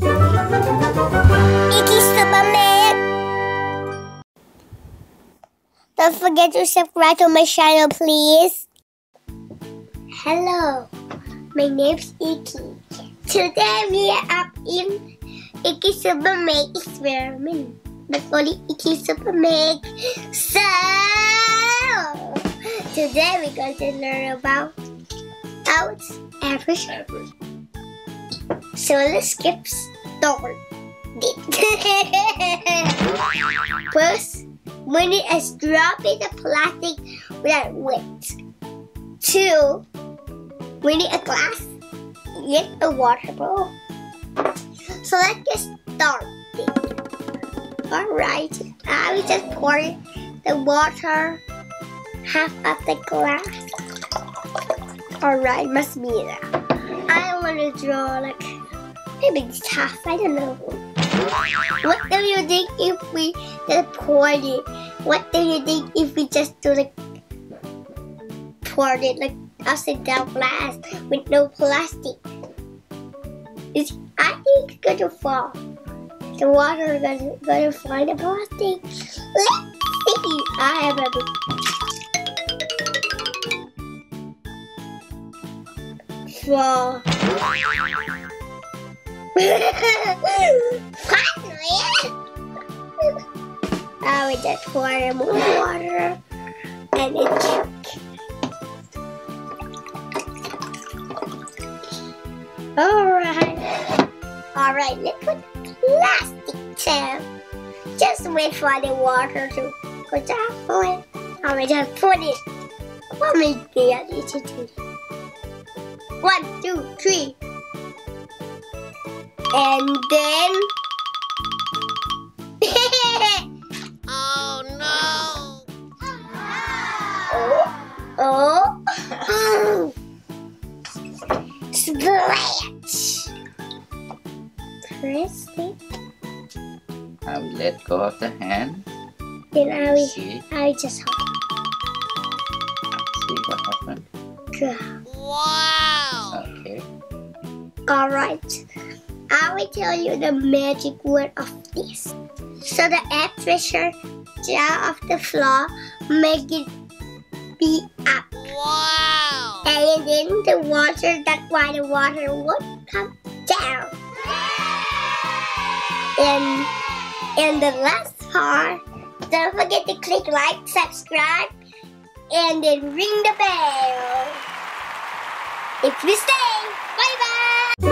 Don't forget to subscribe to my channel, please. Hello, my name's Ikki. Today we are up in Ikki Super Makes experiment. But only Ikki Super Makes. So, today we're going to learn about out average. Average. So let's get started. First, we need a drop in the plastic without weight. Two, we need a glass with a water bowl. So let's get started. Alright, I will just pour the water half of the glass. Alright, must be that. I want to draw like maybe it's tough. I don't know. What do you think if we just it? What do you think if we just do like pour it like upside down glass with no plastic? It's, I think it's gonna fall. The water is gonna, gonna find the plastic. Let's see. I have a fall. Now oh, we just pour more water and it choke. Alright. Alright, put plastic tap. Just wait for the water to go down. Alright, just put it. Made me I do that? One, two, three. And then. Oh no! oh, oh. Splash. Press it. I will let go of the hand. Then I will, See, I will just hold see what happened. it. Wow! Okay. Alright. I will tell you the magic word of this. So the air pressure down of the floor make it be up. Wow! And then the water, that's why the water would come down. And and the last part, don't forget to click like, subscribe, and then ring the bell. If you stay, bye bye.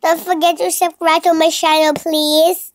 Don't forget to subscribe to my channel, please.